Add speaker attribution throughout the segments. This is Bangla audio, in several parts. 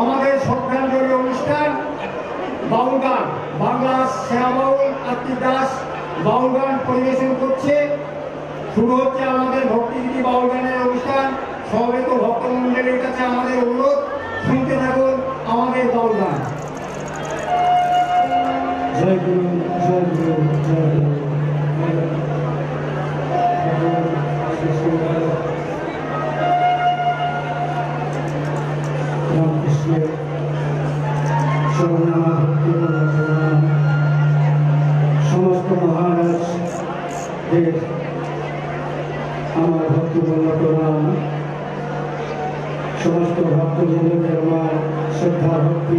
Speaker 1: আমাদের শ্রদ্ধাঞ্জলি অনুষ্ঠান বাউল গান বাংলা শ্যামাউল কার্তিক দাস বাউল গান পরিবেশন করছে। শুরু হচ্ছে আমাদের ভক্তিগীতি বাউল গানের অনুষ্ঠান। সমবেত ভক্তমন্ডলীর কাছে আমাদের অনুরোধ, শুনতে থাকুন আমাদের বাউল গান
Speaker 2: জয় গুরু জয় গুরু জয় গুরু। সমস্ত ভক্তবৃন্দদের আমার শ্রদ্ধা ভক্তি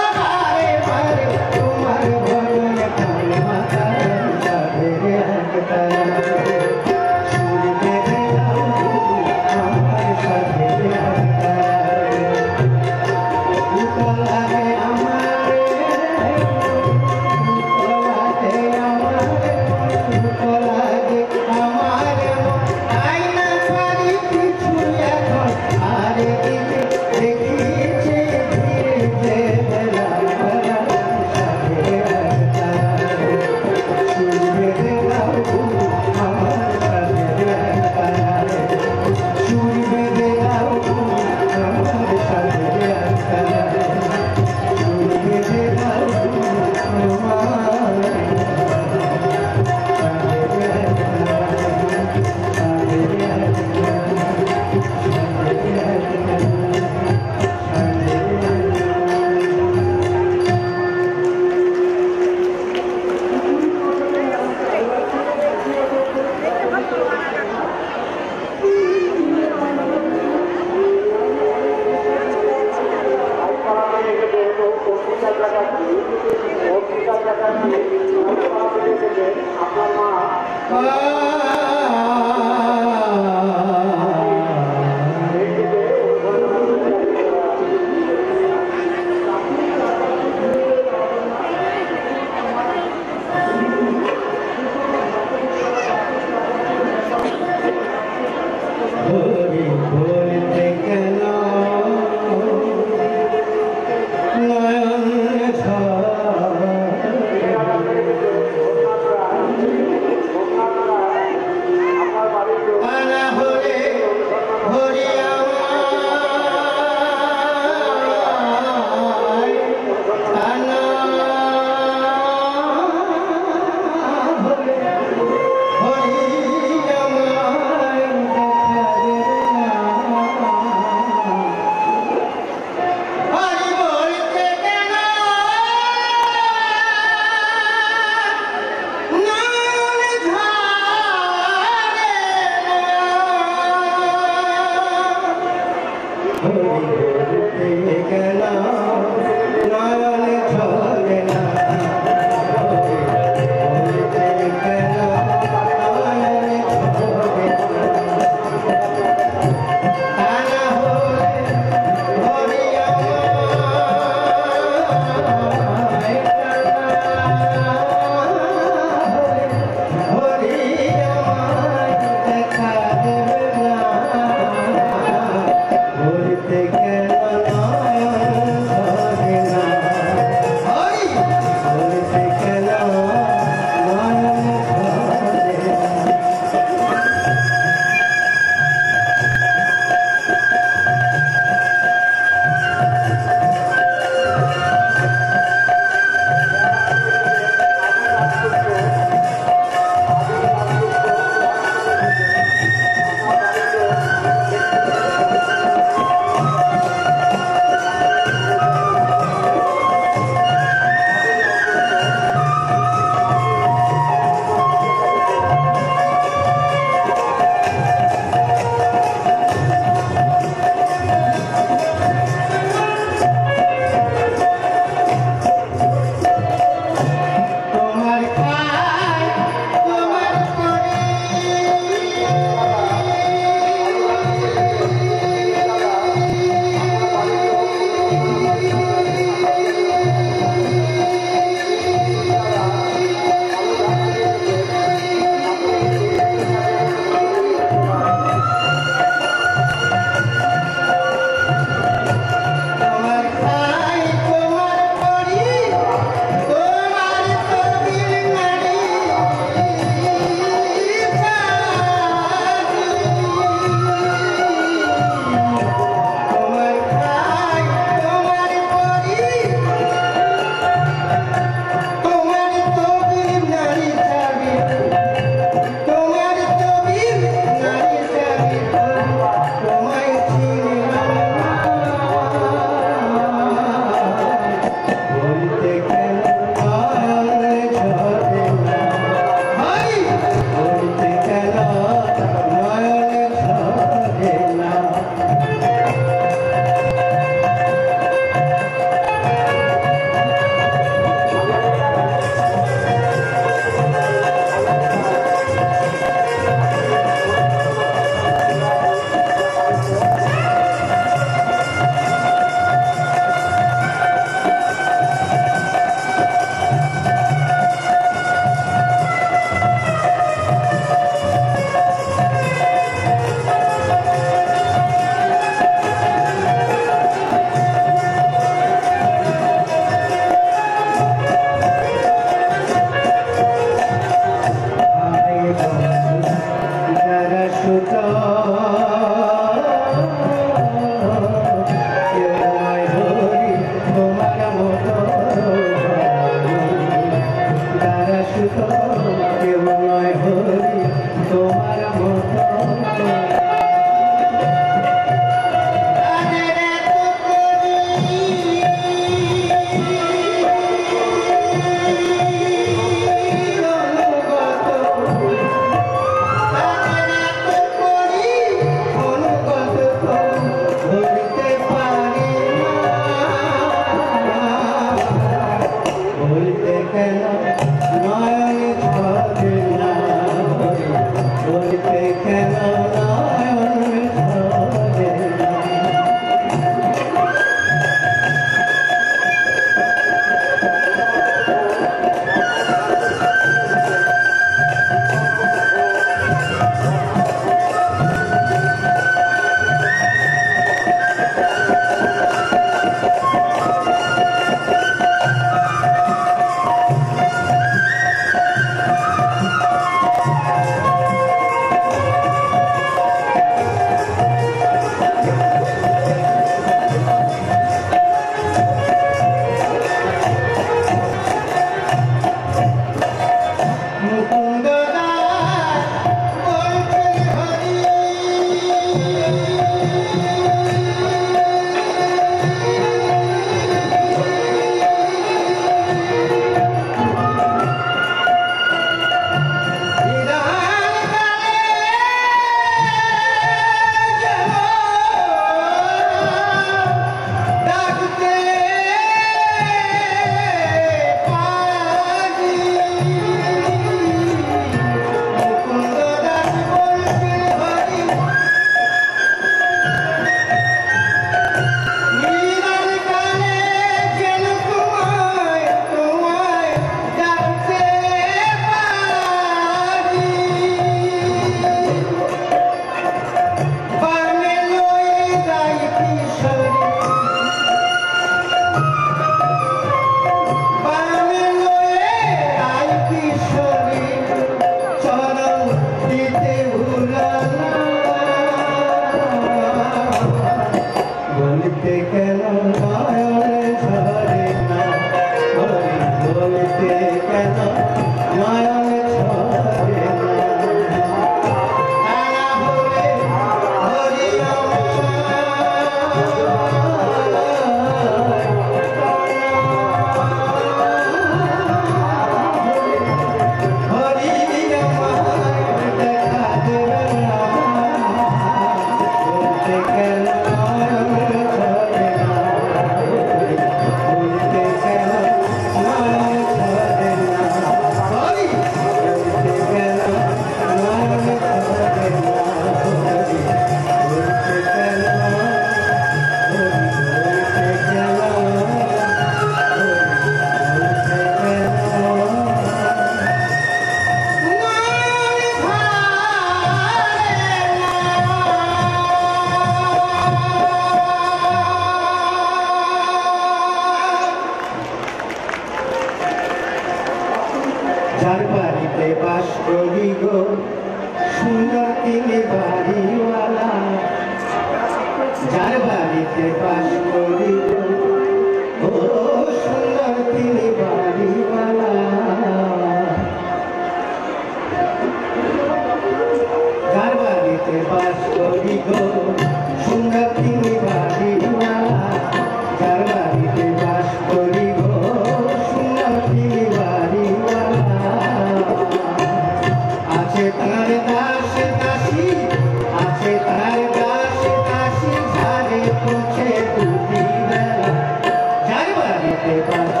Speaker 2: 谢谢。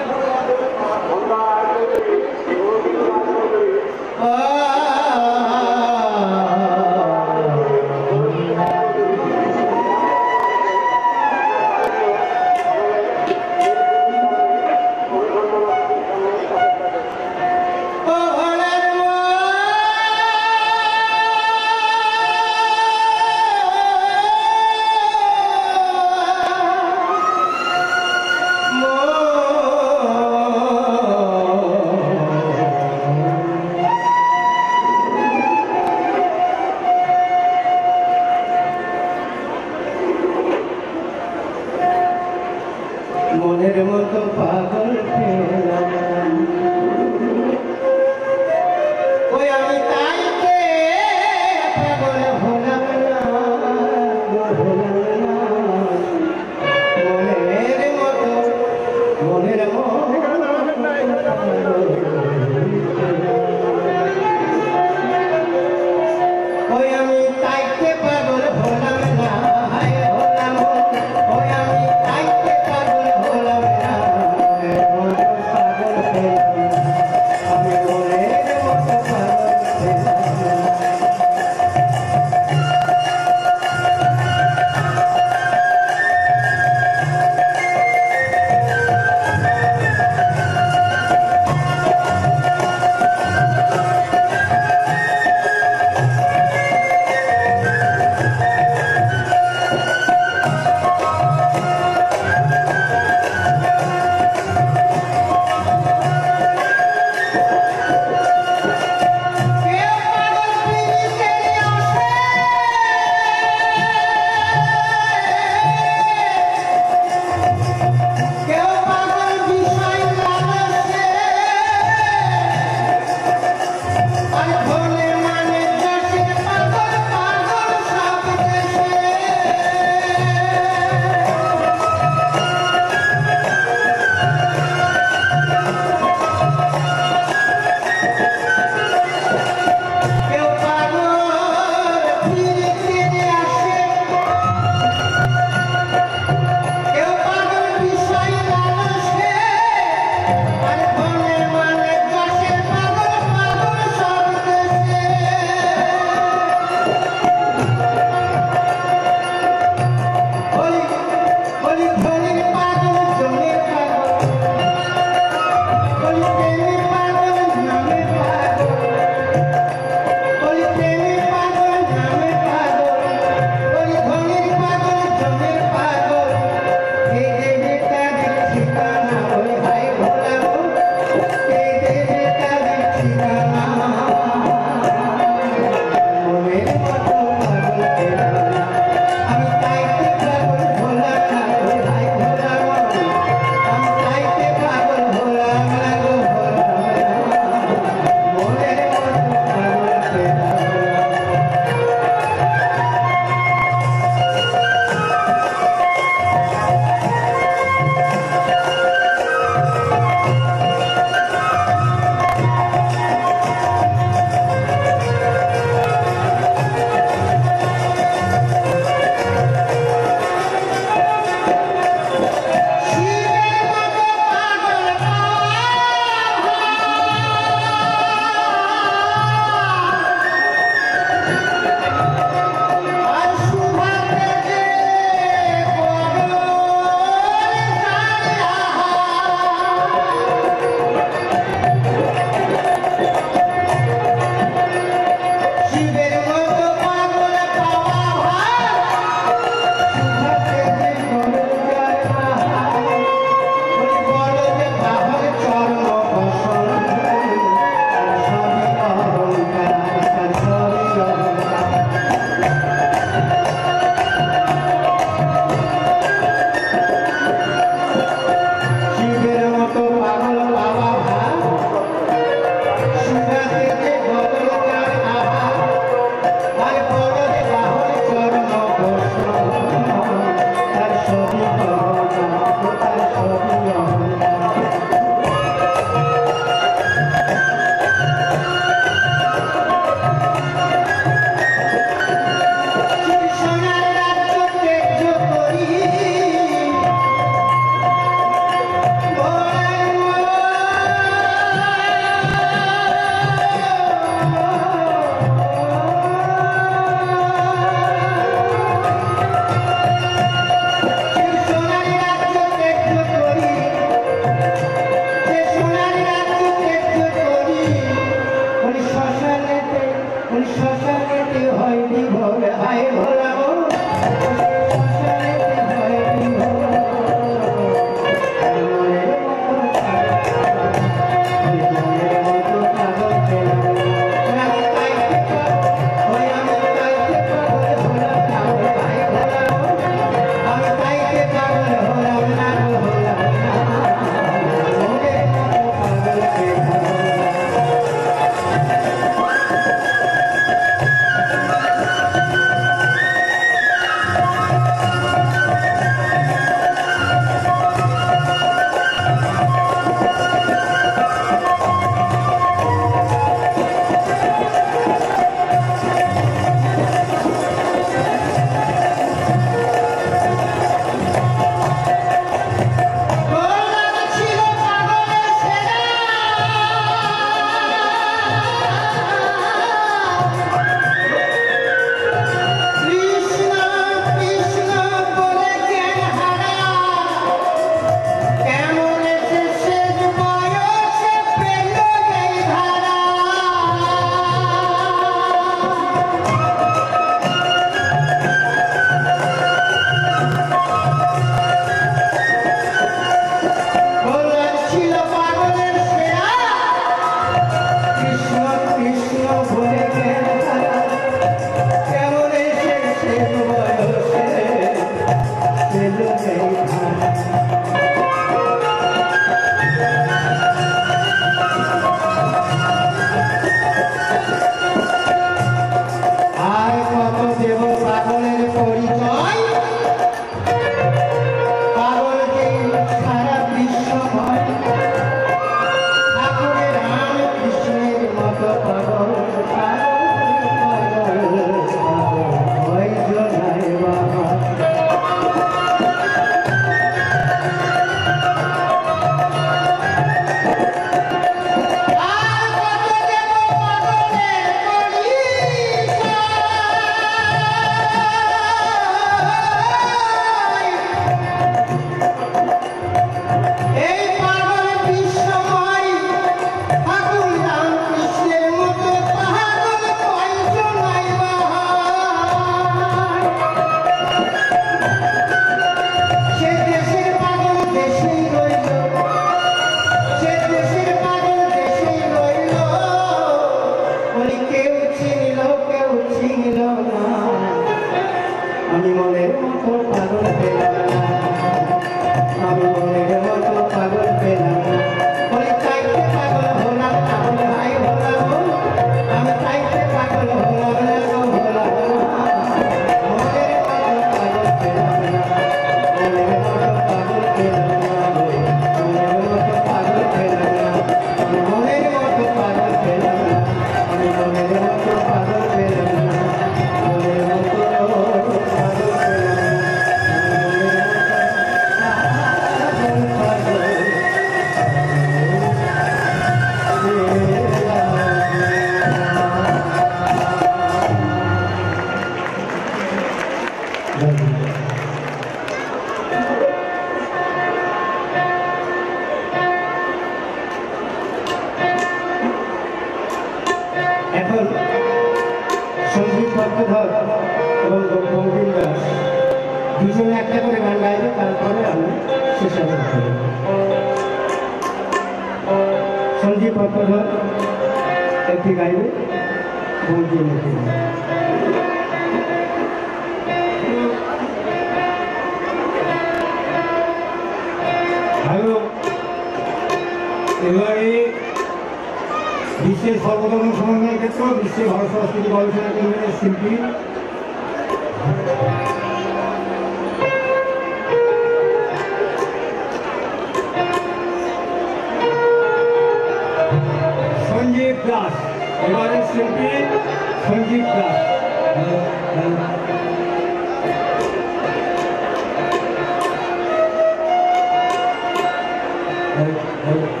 Speaker 2: জয়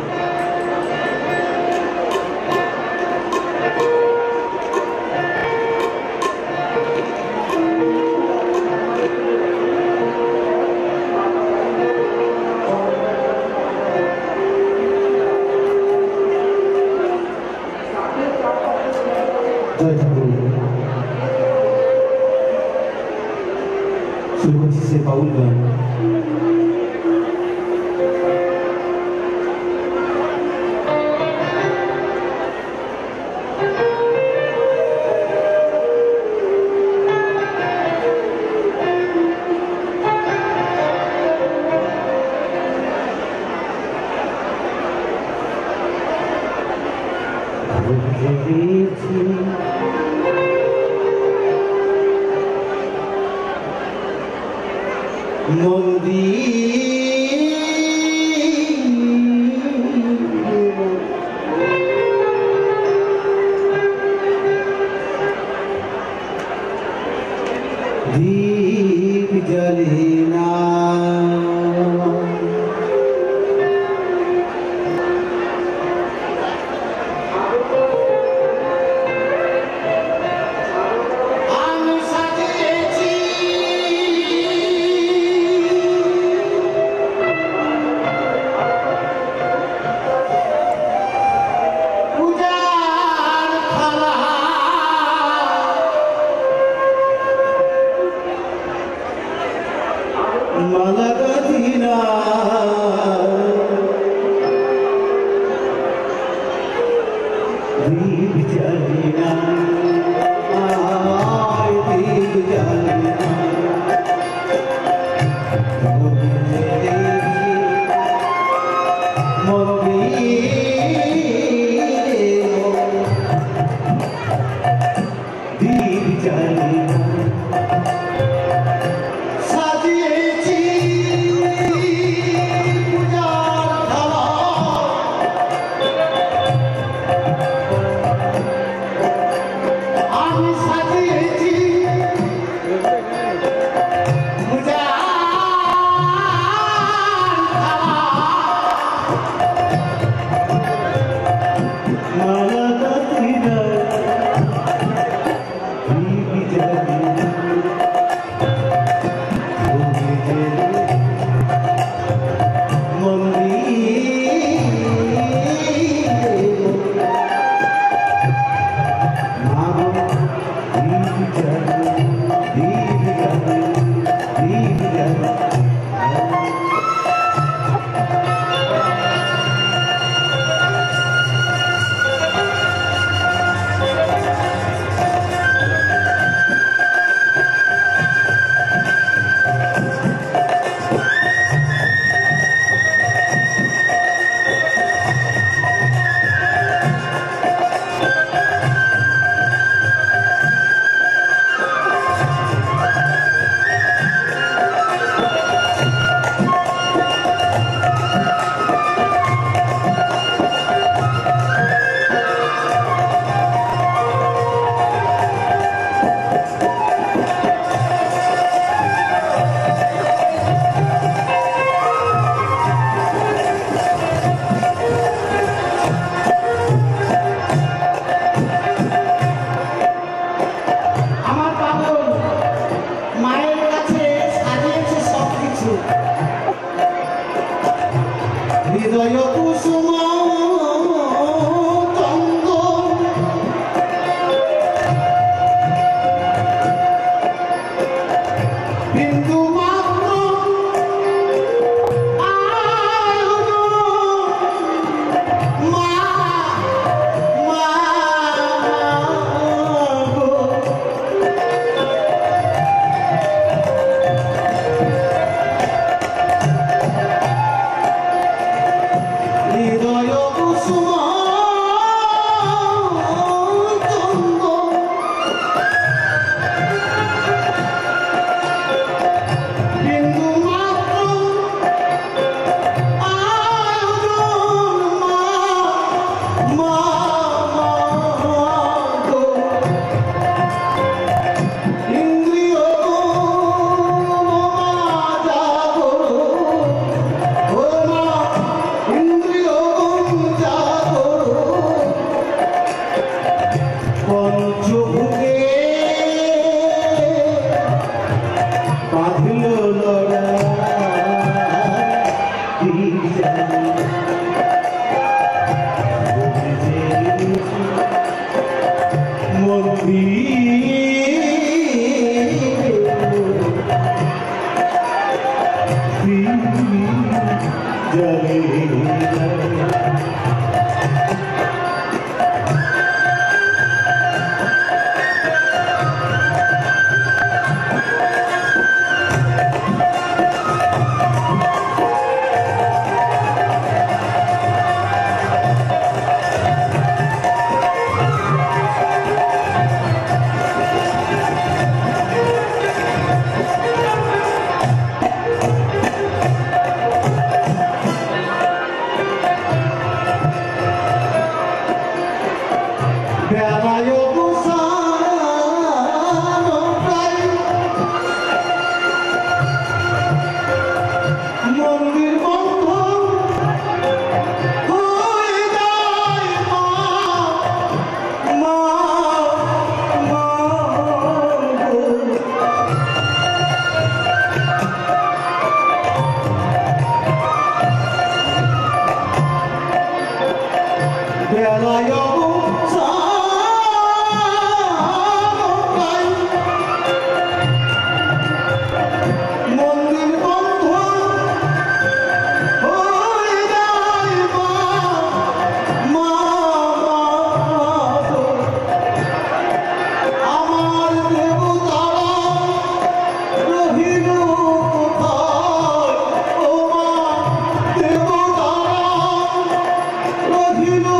Speaker 3: you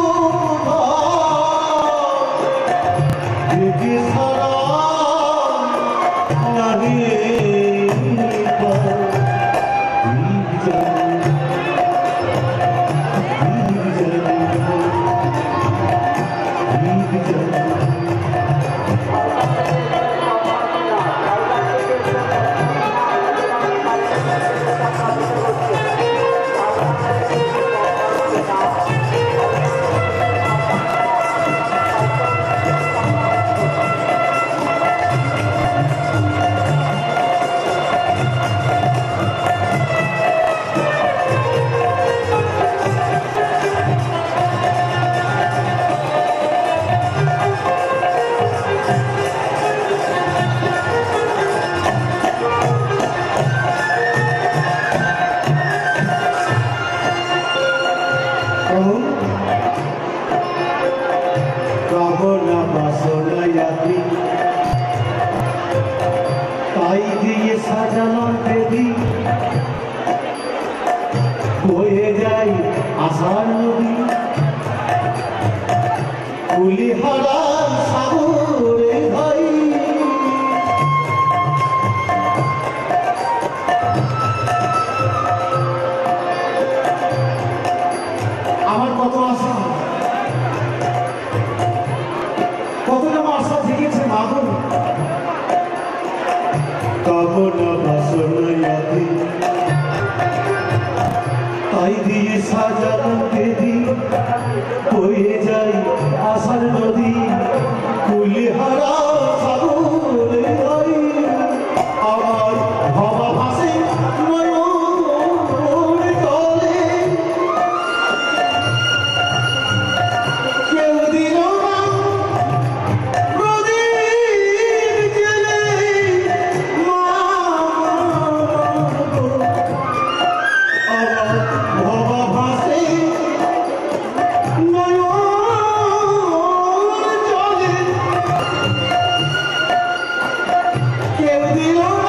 Speaker 3: Hallelujah.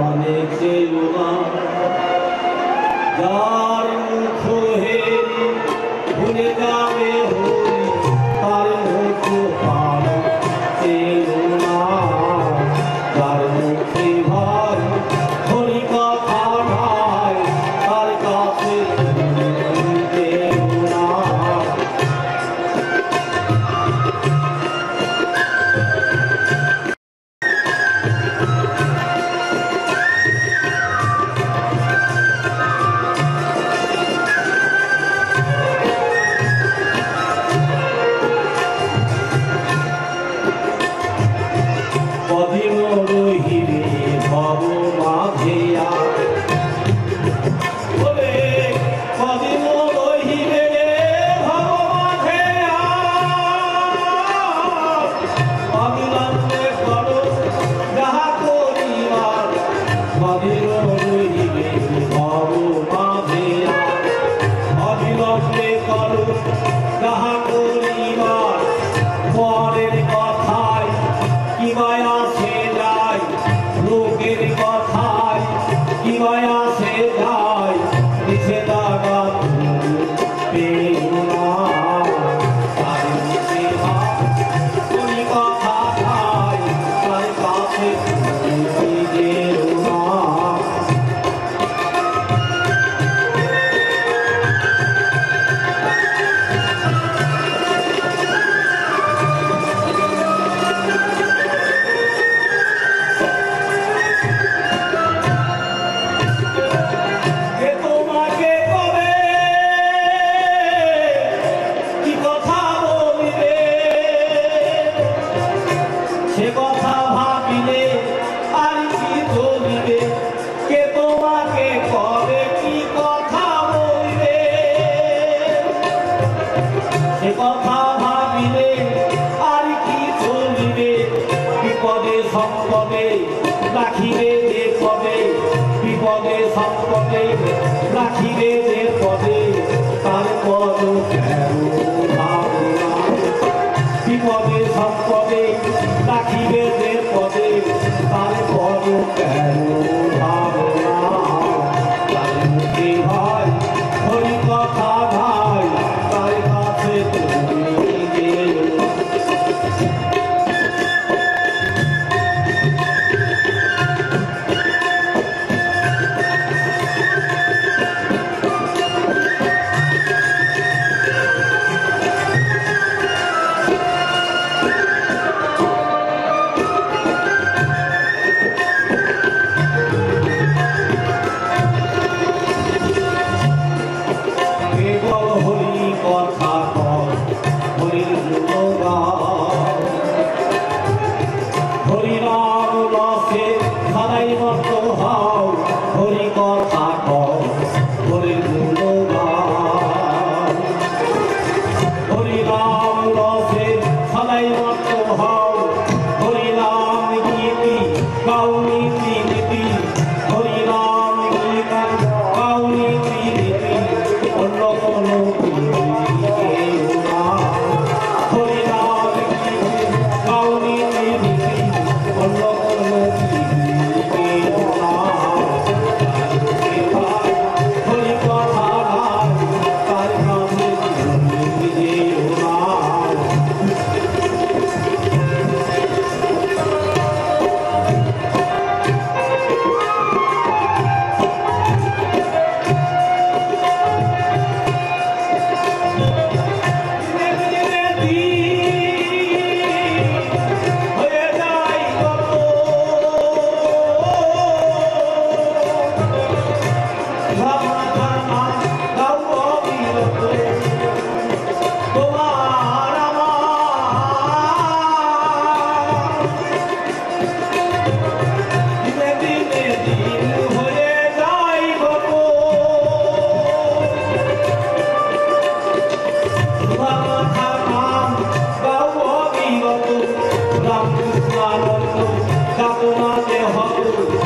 Speaker 3: পানে চেয়েও না যার মুখ হেরি ভুলে যাবে
Speaker 2: Deus.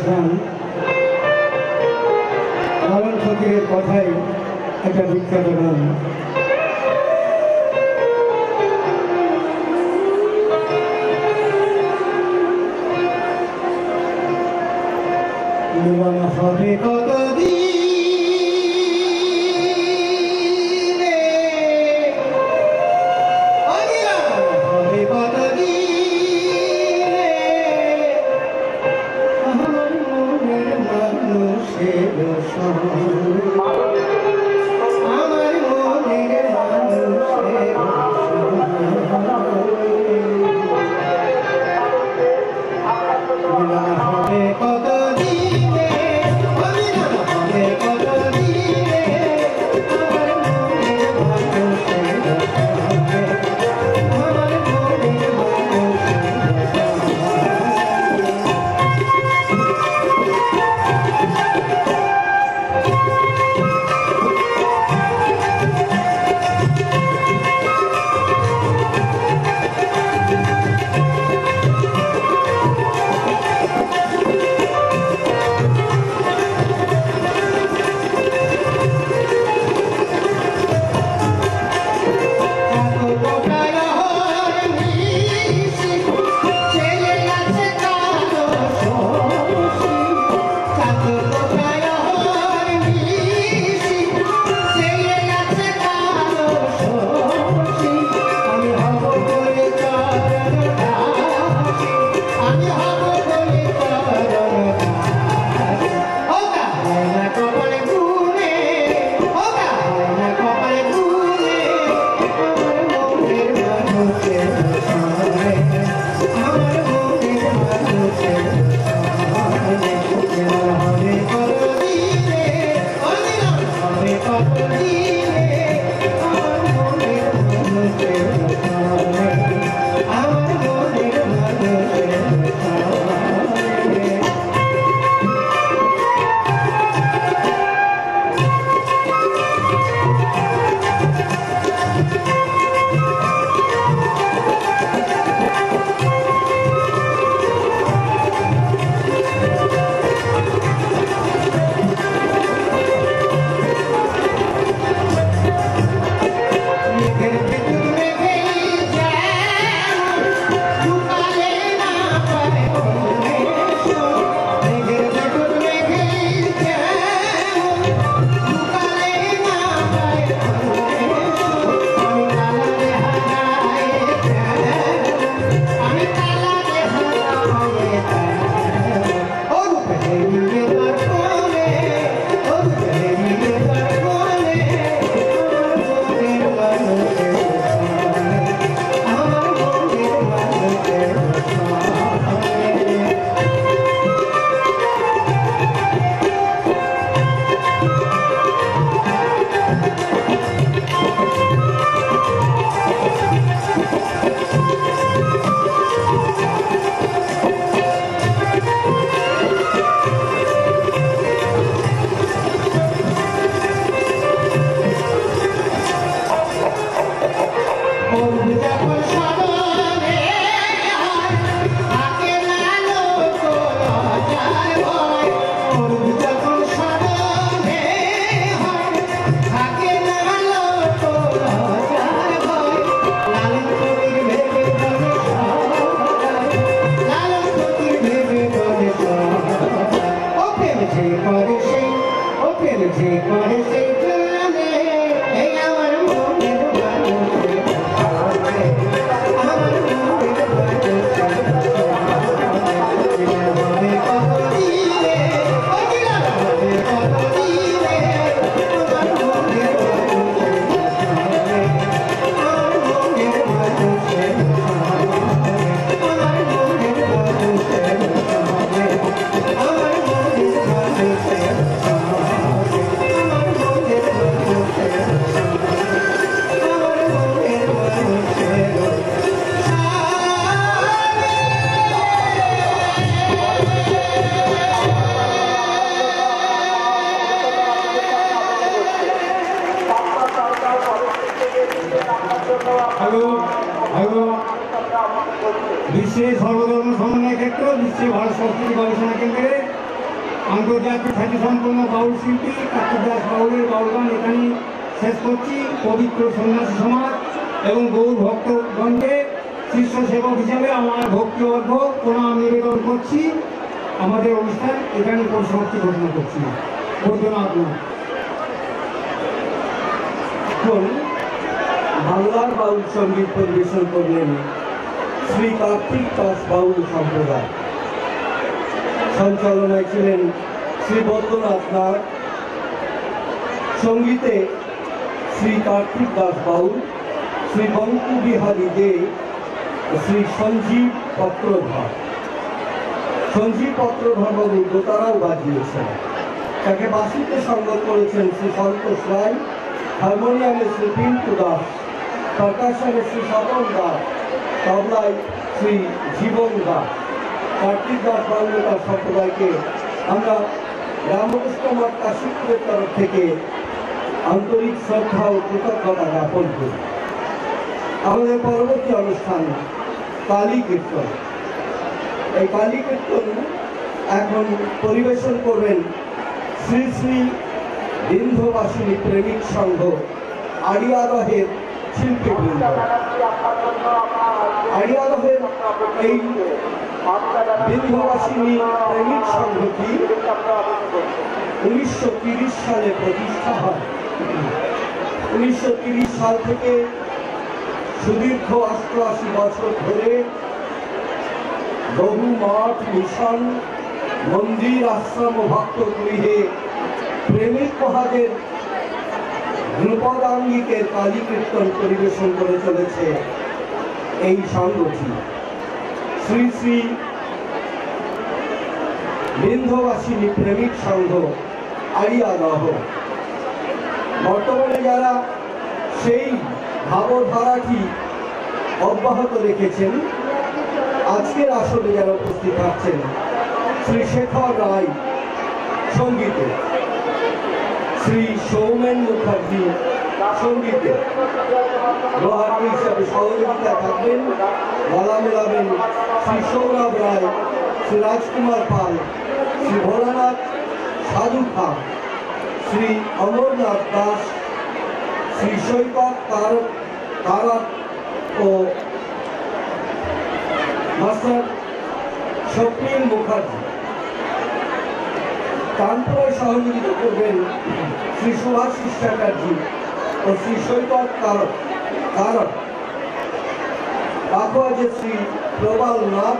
Speaker 2: গান লালন ফকিরের কথাই একটা বিখ্যাত মিলন হবে কতদিনে
Speaker 4: রায় হারমোনিয়ামে শ্রী পিন্টু দাস পারকাশনে শ্রী স্বপন দাস তবলায় শ্রী জীবন দাস কার্তিক দাস বাংলা সম্প্রদায়কে আমরা রামকৃষ্ণ মঠ কাশীপুরের তরফ থেকে আন্তরিক শ্রদ্ধা ও কৃতজ্ঞতা জ্ঞাপন করি। আমাদের পরবর্তী অনুষ্ঠান কালী কীর্তন। এই কালী কীর্তন এখন পরিবেশন করবেন শ্রী শ্রী বিন্ধবাসিনী প্রেমিক সংঘ আড়িয়াদহের শিল্পীবৃন্দ। আড়িয়াদহের এই বিন্ধবাসিনী প্রেমিক সংঘটি উনিশশো তিরিশ সালে প্রতিষ্ঠা হয়। উনিশশো সাল থেকে সুদীর্ঘ অষ্টআশি বছর ধরে বহু মঠ, মিশন, মন্দির, আশ্রম ও ভক্ত গৃহে প্রেমিক মহাদের ধ্রুপদাঙ্গিকের কালী কীর্তন পরিবেশন করে চলেছে এই সংগঠি শ্রী শ্রী বিন্ধবাসিনী প্রেমিক সংঘ আড়িয়াদহ। বর্তমানে যারা সেই ভাবধারাটি অব্যাহত রেখেছেন, আজকের আসরে যারা উপস্থিত থাকছেন, শ্রী শেখর রায় সঙ্গীতে। শ্রী সৌমেন মুখার্জি সঙ্গীতে। লোহাটি হিসাবে সহযোগিতা থাকবেন। গলা মেলাবেন শ্রী সৌরভ রায়, শ্রী রাজকুমার পাল, শ্রী ভোলানাথ, সাধু খান, শ্রী অমরনাথ দাস, শ্রী সৈকত তারক তারক ও মাস্টার স্বপ্নীল মুখার্জি। তানপুরে সহযোগিতা করবেন শ্রী সুভাষিস চ্যাটার্জি ও শ্রী সৈকত কারক কারক বাকুয়াজে শ্রী প্রবাল নাথ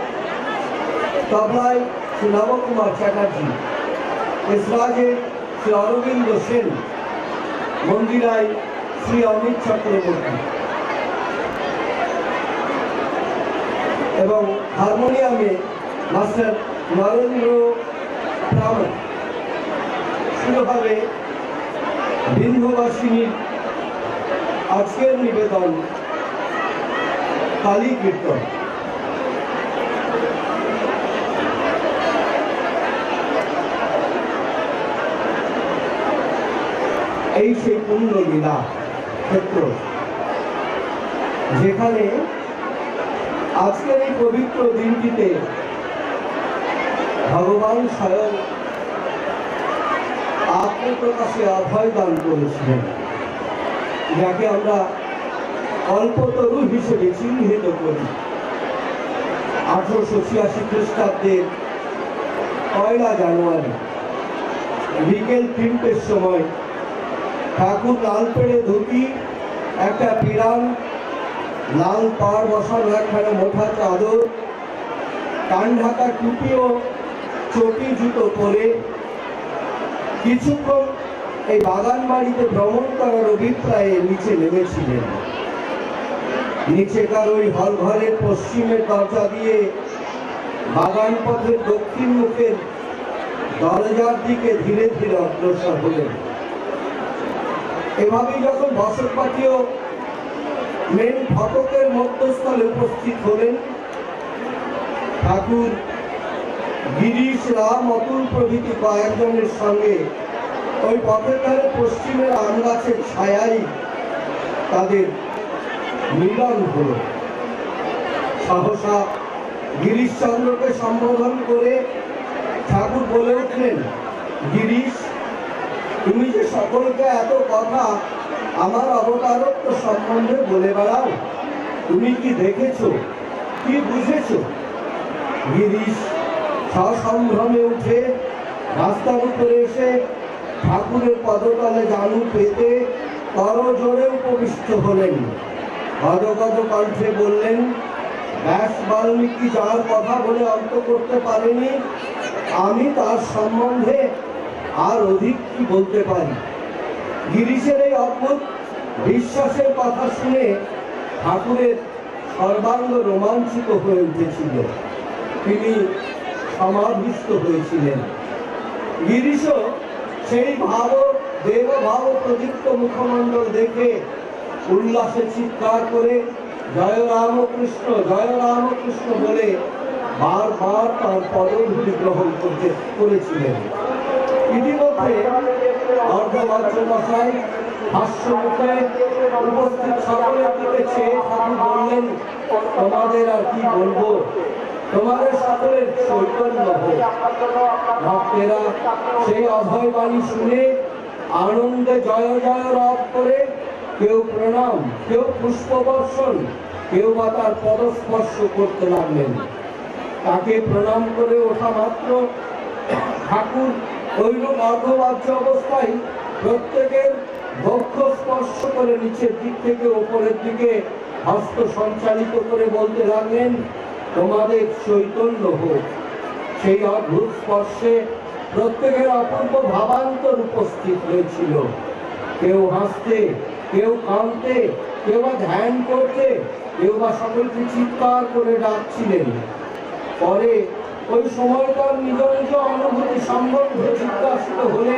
Speaker 4: তবলায় শ্রী নবকুমার চ্যাটার্জি, এসরাজে শ্রী অরবিন্দ সেন, মন্দিরায় শ্রী অমিত চক্রবর্তী এবং হারমোনিয়ামে মাস্টার নরেন্দ্র প্রামাণিক। শুরুভাবে বিন্ধবাসিনীর আজকের নিবেদন, কালী কীর্তন। এই সেই পূর্ণ লীলা ক্ষেত্র, যেখানে আজকের এই পবিত্র দিনটিতে ভগবান স্বয়ং আত্মপ্রকাশে অভয় দান করেছিলেন, যাকে আমরা অল্পতরু হিসেবে চিহ্নিত করি। আঠারোশো ছিয়াশি খ্রিস্টাব্দের পয়লা জানুয়ারি, বিকেল তিনটের সময় ঠাকুর লাল পেড়ে ধুতি, একটা পিরান, লাল পাড় বসানো একখানে মোটা চাদর, কান ঢাকা টুপি ও চটি জুতো পরে কিছুক্ষণ এই বাগান বাড়িতে ভ্রমণ করার অভিপ্রায়ে নিচে নেমেছিলেন। নিচেকার ওই হল ঘরের পশ্চিমের দরজা দিয়ে বাগান পথের দক্ষিণ মুখের দরজার দিকে ধীরে ধীরে অগ্রসর হলেন। এভাবেই যখন বসত বসতপাটিও মেন ফটকের মধ্যস্থলে উপস্থিত হলেন, ঠাকুর গিরিশ রাম অতুল প্রভৃতি কয়েকজনের সঙ্গে ওই পথের ধারে পশ্চিমের আম গাছের ছায়াই তাদের মিলন হলো। সহসা গিরিশচন্দ্রকে সম্বোধন করে ঠাকুর বলে উঠলেন, গিরিশ, তুমি যে সকলকে এত কথা আমার অবতারত্ব সম্বন্ধে বলে বেড়াও, তুমি কি দেখেছ, কি বুঝেছ? গিরিশ সসম্ভ্রমে উঠে রাস্তার উপরে এসে ঠাকুরের পদতলে জানু পেতে কর জোরে উপবিষ্ট হলেন। গদগদ কণ্ঠে বললেন, ব্যাস বাল্মীকি, যার কথা বলে অন্ত করতে পারেনি, আমি তার সম্বন্ধে আর অধিক কি বলতে পারি? গিরিশের এই অদ্ভুত বিশ্বাসের কথা শুনে ঠাকুরের সর্বাঙ্গ রোমাঞ্চিত হয়ে উঠেছিল। তিনি সমাধিস্থ হয়েছিলেন। গিরিশ সেই ভাব দেব ভাব প্রদীপ্ত মুখমণ্ডল দেখে উল্লাসে চিৎকার করে, জয় রামকৃষ্ণ জয় রামকৃষ্ণ বলে বারবার তার পদধূলি গ্রহণ করতে করেছিলেন। ইতিমধ্যে অর্ধবাচ্য মশাই হাস্য মুখে উপস্থিত সকলের দিকে চেয়ে ঠাকুর বললেন, তোমাদের আর কি বলব? তোমাদের সকলের চৈতন্য ভক্তেরা সেই অভয় বাণী শুনে আনন্দে জয় জয় রব করে কেউ প্রণাম, কেউ পুষ্পবর্ষণ, কেউ বা তার পদস্পর্শ করতে লাগলেন। তাকে প্রণাম করে ওঠা মাত্র ঠাকুর ওইরূপ অর্ধবাচ্য অবস্থায় প্রত্যেকের বক্ষ স্পর্শ করে নিচের দিক থেকে ওপরের দিকে হস্ত সঞ্চালিত করে বলতে লাগলেন তোমাদের চৈতন্য হোক। সেই অদ্ভুত স্পর্শে প্রত্যেকের অপূর্ব ভাবান্তর উপস্থিত হয়েছিল। কেউ হাসতে, কেউ কাঁদতে, কেউ বা ধ্যান করতে, কেউ বা সকলকে চিৎকার করে ডাকছিলেন। পরে ওই সময়কার নিজ নিজ অনুভূতি সম্বন্ধে জিজ্ঞাসিত হলে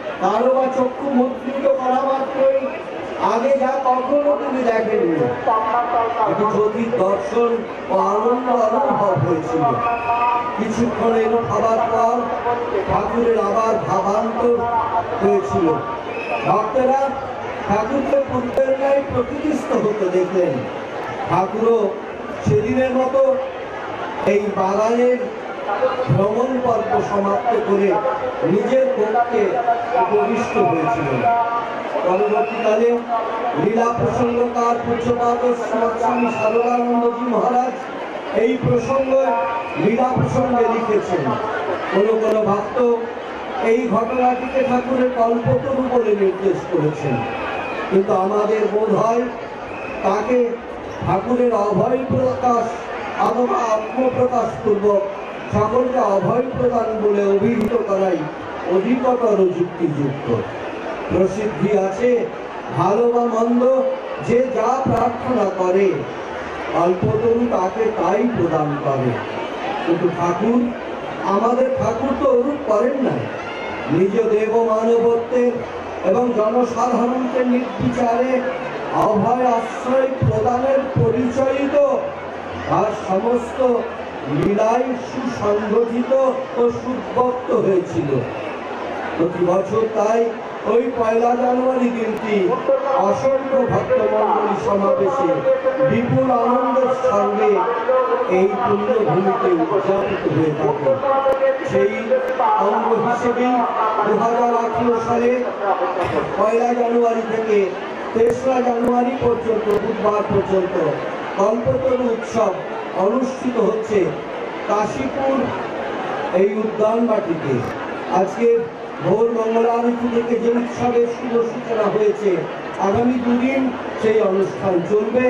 Speaker 4: কারও বা চক্ষু মুদ্রিত করা মাত্রই আগে যা কখনো তুমি একটি জ্যোতির দর্শন ও আনন্দ অনুভব হয়েছিল কিছুক্ষণ এরূপ হবার পর ঠাকুরের আবার ভাবান্তর হয়েছিল। ভক্তরা ঠাকুরকে পূর্বের ন্যায় প্রকৃতিস্থ হতে দেখলেন। ঠাকুরও সেদিনের মতো এই বাগানের ভ্রমণ পর্ব সমাপ্ত করে নিজের কক্ষে উপবিষ্ট হয়েছিলেন। পরবর্তীকালে লীলা প্রসঙ্গকার পূজ্যপাদ শ্রীমৎস্বামী সারদানন্দজি মহারাজ এই প্রসঙ্গে লীলা প্রসঙ্গে লিখেছেন। কোন কোন ভক্ত এই ঘটনাটিকে ঠাকুরের কল্পতরু বলে নির্দেশ করেছেন। কিন্তু আমাদের বোধ হয় তাকে ঠাকুরের অভয় প্রকাশ অথবা আত্মপ্রকাশ পূর্বক সকলকে অভয় প্রদান বলে অভিহিত করাই অধিকতর যুক্তিযুক্ত। প্রসিদ্ধি আছে, ভালো বা মন্দ, যে যা প্রার্থনা করে, অল্পতরু তাকে তাই প্রদান করে। কিন্তু ঠাকুর, আমাদের ঠাকুর তো ওরূপ করেন না নিজ দেব মানবত্বের এবং জনসাধারণকে নির্বিচারে অভয় আশ্রয় প্রদানের পরিচয়িত আর সমস্ত লীলায় সুসংগঠিত ও সুব্যক্ত হয়েছিল। প্রতি বছর তাই ওই পয়লা জানুয়ারি দিনটি অসংখ্য ভক্তমণ্ডলী সমাবেশে বিপুল আনন্দের সঙ্গে এই পুণ্যভূমিতে উদযাপিত হয়ে থাকে। সেই অঙ্গ হিসেবেই দু হাজার আঠেরো সালে পয়লা জানুয়ারি থেকে তেসরা জানুয়ারি পর্যন্ত, বুধবার পর্যন্ত কল্পতরু উৎসব অনুষ্ঠিত হচ্ছে কাশীপুর এই উদ্যান বাটিতে আজকে ভোর মঙ্গলারতি থেকে যে উৎসবের শুভ সূচনা হয়েছে। আগামী দুদিন সেই অনুষ্ঠান চলবে।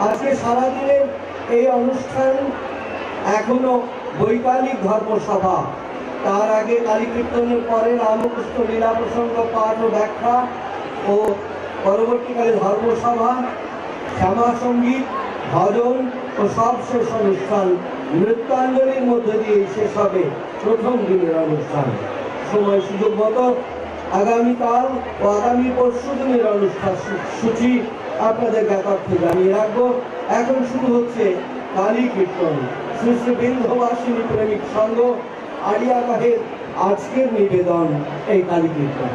Speaker 4: আজকে সারাদিনের এই অনুষ্ঠান এখনও বৈকালিক ধর্মসভা। তার আগে কালী কীর্তনের পরে রামকৃষ্ণ লীলা প্রসঙ্গ পাঠ ও ব্যাখ্যা ও পরবর্তীকালে ধর্মসভা। শ্যামা সংগীত ভজন ও সব শেষ অনুষ্ঠান নৃত্যাঞ্জলির মধ্যে দিয়ে শেষ হবে প্রথম দিনের অনুষ্ঠান। সময় সুযোগ মতো আগামীকাল ও আগামী পরশু দিনের অনুষ্ঠান সূচি আপনাদের জ্ঞাতার্থে জানিয়ে রাখব। এখন শুরু হচ্ছে কালী কীর্তন। শ্রী শ্রী বিন্ধবাসিনী প্রেমিক সংঘ আড়িয়াকাহের আজকের নিবেদন এই কালী কীর্তন।